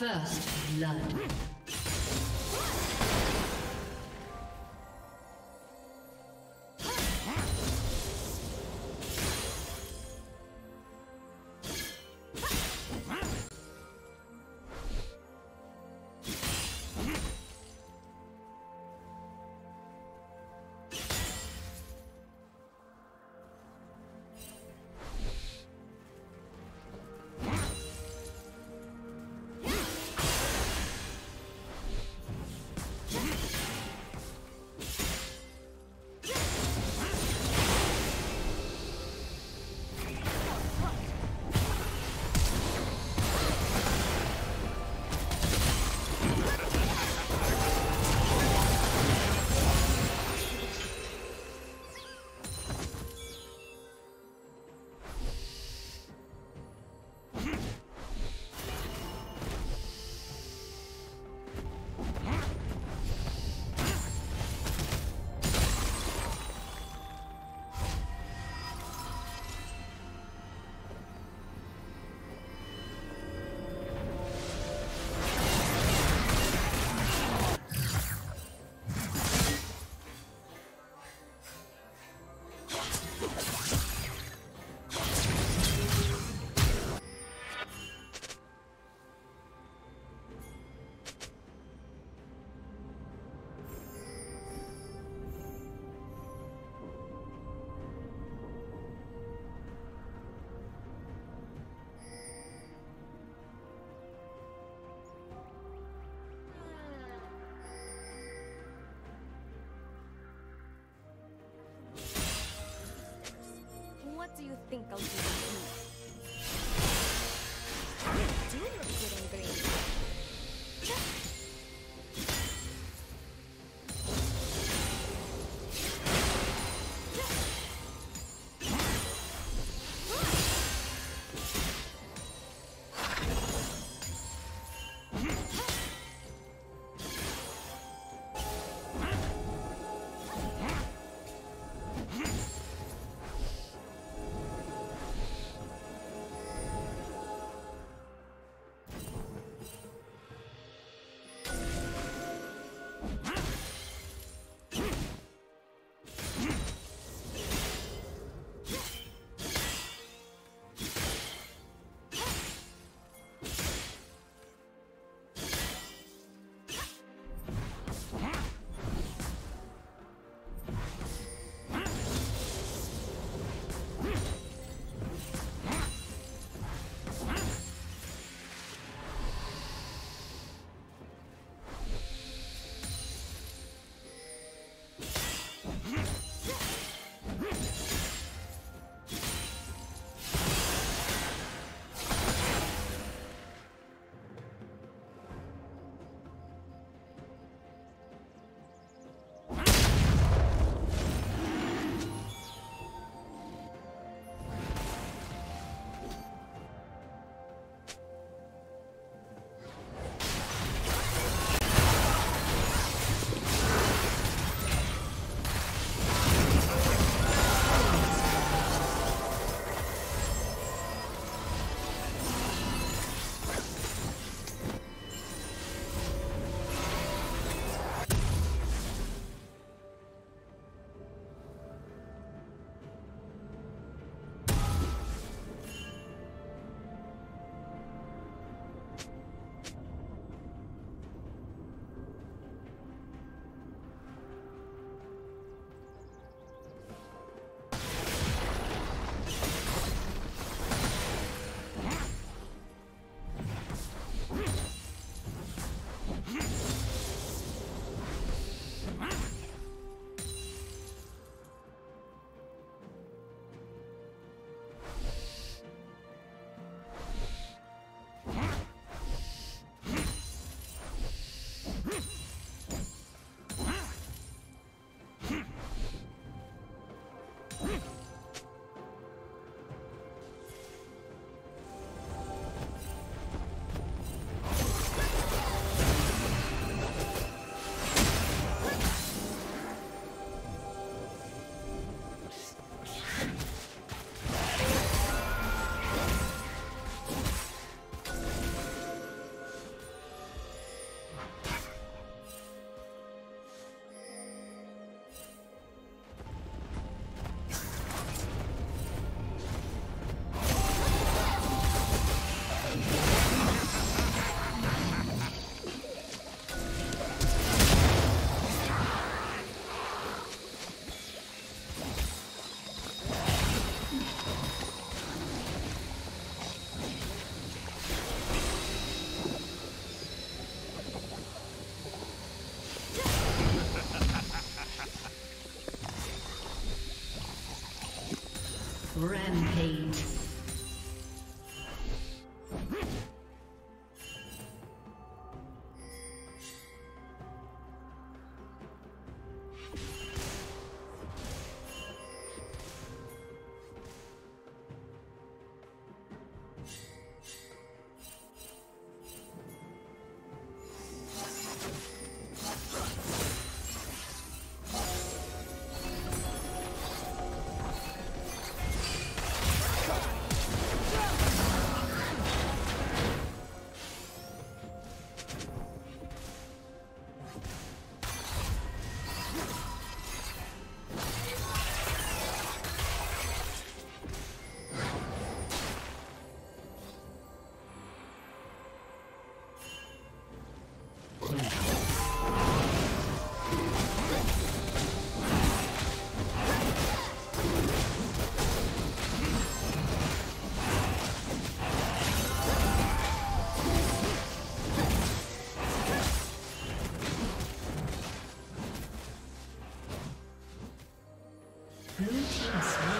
First blood. Do you think I'll do? Do good in Rampage. Blue team's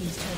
Team's turret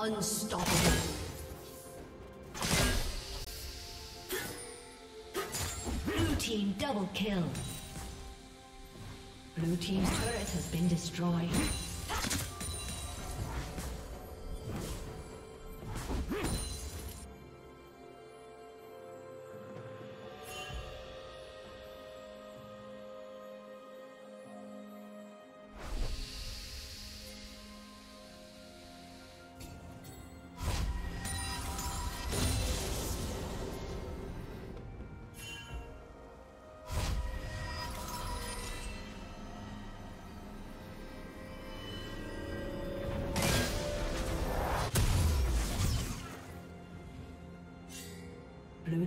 Unstoppable. Blue team double kill. Blue team's turret has been destroyed.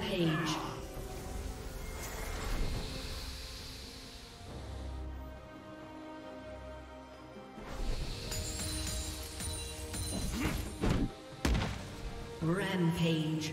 Rampage. Rampage.